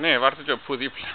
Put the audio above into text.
Ναι, βάρτε και ο που δίπλα.